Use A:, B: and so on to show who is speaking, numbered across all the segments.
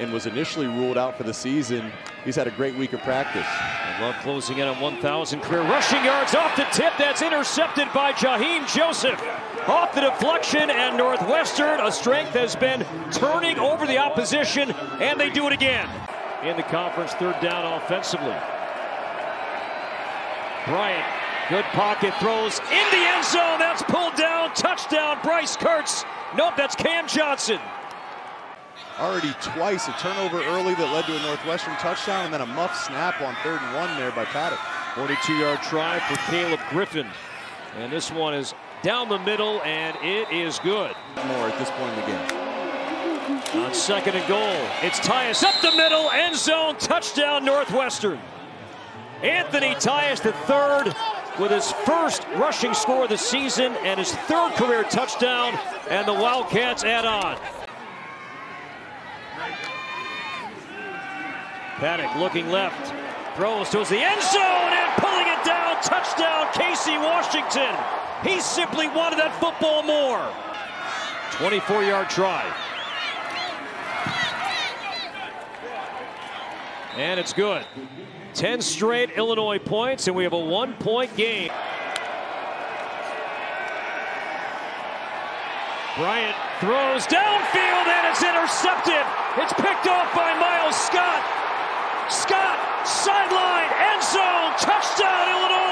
A: and was initially ruled out for the season. He's had a great week of practice.
B: Love closing in on 1,000 career rushing yards off the tip. That's intercepted by Jaheim Joseph. Off the deflection, and Northwestern, a strength has been turning over the opposition, and they do it again. In the conference, third down offensively. Bryant, good pocket throws in the end zone. That's pulled down. Touchdown, Bryce Kirtz. Nope, that's Cam Johnson.
A: Already twice a turnover early that led to a Northwestern touchdown, and then a muff snap on third and one there by Paddock.
B: 42 yard try for Caleb Griffin. And this one is down the middle, and it is good.
A: More at this point in the game.
B: On second and goal, it's Tyus up the middle, end zone, touchdown Northwestern. Anthony Tyus, the third, with his first rushing score of the season and his third career touchdown, and the Wildcats add on. Paddock looking left, throws towards the end zone and pulling it down, touchdown Casey Washington. He simply wanted that football more. 24 yard try. And it's good. 10 straight Illinois points, and we have a one point game. Bryant throws downfield, and it's intercepted. It's picked off by Miles Scott. Scott, sideline, end zone, touchdown, Illinois.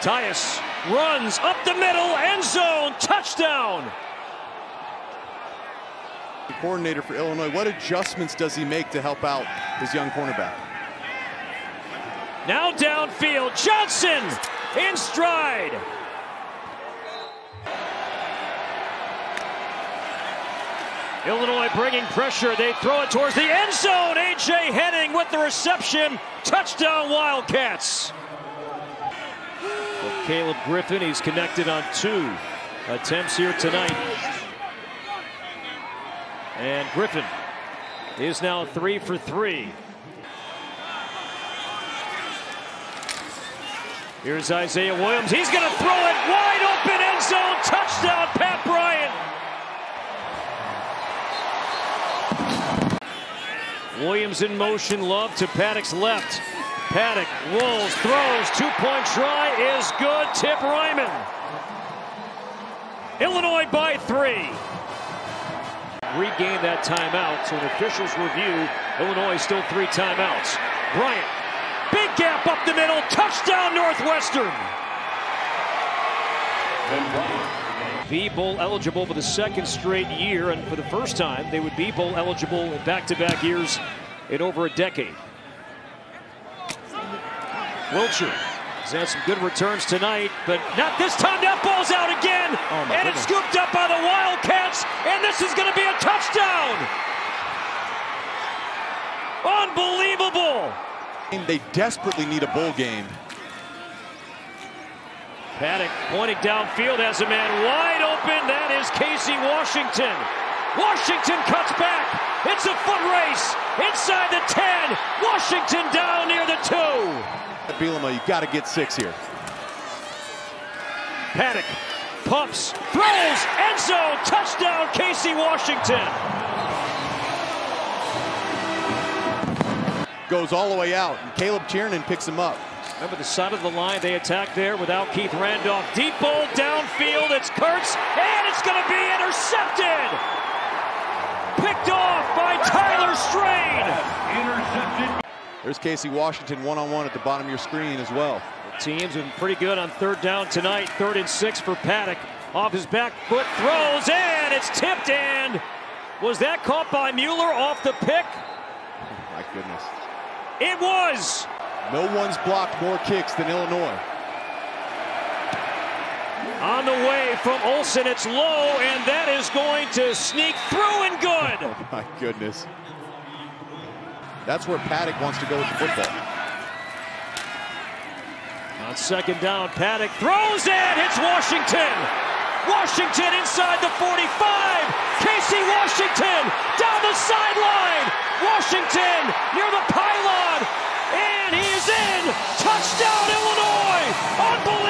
B: Tyus runs up the middle, end zone, touchdown.
A: Coordinator for Illinois, what adjustments does he make to help out his young cornerback?
B: Now downfield, Johnson in stride. Illinois bringing pressure. They throw it towards the end zone. A.J. Henning with the reception. Touchdown Wildcats. Well, Caleb Griffin, he's connected on two attempts here tonight. And Griffin is now three for three. Here's Isaiah Williams. He's going to throw it wide open Williams in motion. Love to Paddock's left. Paddock rolls, throws. Two-point try is good. Tip Reiman. Illinois by three. Regain that timeout. So an officials review. Illinois still three timeouts. Bryant Big gap up the middle. Touchdown, Northwestern. Be bowl eligible for the second straight year, and for the first time, they would be bowl eligible in back-to-back years in over a decade. Wilcher has had some good returns tonight, but not this time. That ball's out again,
A: Oh,
B: and it's scooped up by the Wildcats, and this is going to be a touchdown. Unbelievable.
A: They desperately need a bowl game.
B: Paddock pointing downfield as a man wide open. That is Casey Washington. Washington cuts back. It's a foot race inside the 10. Washington down near the two.
A: Bielema, you got to get six here.
B: Paddock pumps, throws, end zone, touchdown, Casey Washington.
A: Goes all the way out, and Caleb Tiernan picks him up.
B: Remember the side of the line they attacked there without Keith Randolph. Deep ball downfield. It's Kirtz, and it's going to be intercepted. Picked off by Tyler Strain.
C: Intercepted.
A: There's Casey Washington one-on-one at the bottom of your screen as well.
B: The team's been pretty good on third down tonight. Third and six for Paddock. Off his back foot, throws, and it's tipped in. Was that caught by Mueller off the pick?
A: My goodness.
B: It was.
A: No one's blocked more kicks than Illinois.
B: On the way from Olsen, it's low, and that is going to sneak through and good.
A: Oh my goodness. That's where Paddock wants to go with the football.
B: On second down, Paddock throws and hits Washington. Washington inside the 45. Casey Washington down the sideline. Washington near the pylon. And he is in. Touchdown, Illinois. Unbelievable.